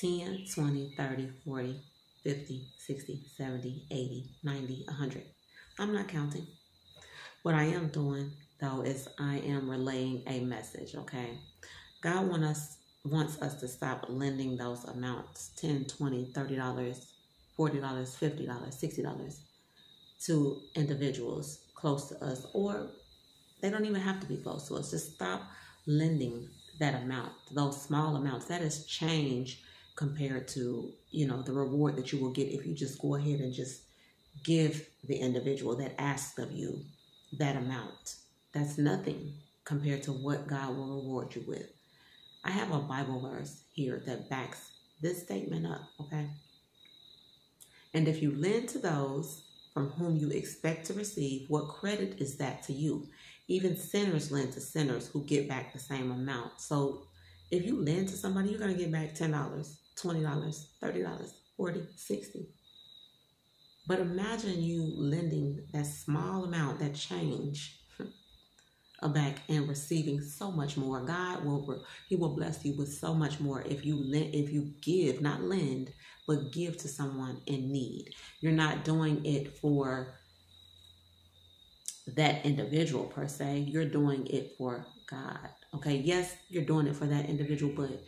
10, 20, 30, 40, 50, 60, 70, 80, 90, 100. I'm not counting. What I am doing though is I am relaying a message, okay? God want us wants us to stop lending those amounts 10 20 30 dollars 40 dollars 50 dollars 60 dollars to individuals close to us or they don't even have to be close to us just stop lending that amount those small amounts that is change compared to you know the reward that you will get if you just go ahead and just give the individual that asks of you that amount that's nothing compared to what god will reward you with I have a Bible verse here that backs this statement up, okay? And if you lend to those from whom you expect to receive, what credit is that to you? Even sinners lend to sinners who get back the same amount. So if you lend to somebody, you're going to get back $10, $20, $30, 40 60 But imagine you lending that small amount, that change, back and receiving so much more. God will He will bless you with so much more if you lend, if you give, not lend, but give to someone in need. You're not doing it for that individual per se. You're doing it for God. Okay, yes, you're doing it for that individual, but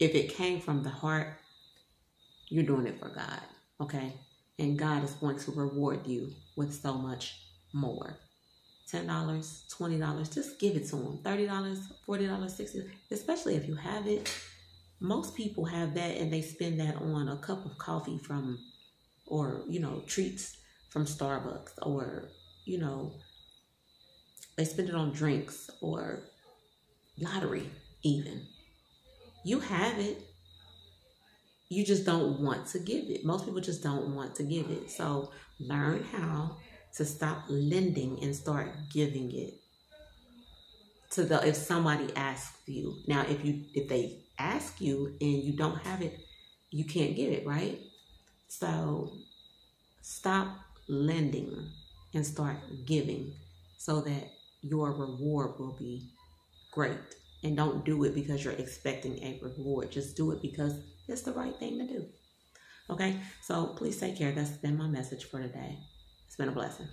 if it came from the heart, you're doing it for God. Okay, and God is going to reward you with so much more. $10, $20, just give it to them. $30, $40, 60, especially if you have it. Most people have that and they spend that on a cup of coffee from, or, you know, treats from Starbucks, or, you know, they spend it on drinks or lottery, even. You have it. You just don't want to give it. Most people just don't want to give it. So learn how to stop lending and start giving it to the if somebody asks you now if you if they ask you and you don't have it you can't get it right so stop lending and start giving so that your reward will be great and don't do it because you're expecting a reward. Just do it because it's the right thing to do. Okay? So please take care. That's been my message for today. It's been a blessing.